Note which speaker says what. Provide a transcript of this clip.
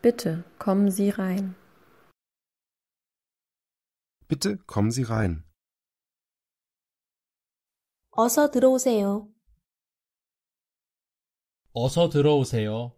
Speaker 1: Bitte kommen Sie rein.
Speaker 2: Bitte kommen Sie rein.
Speaker 3: 어서 들어오세요.
Speaker 4: 어서 들어오세요.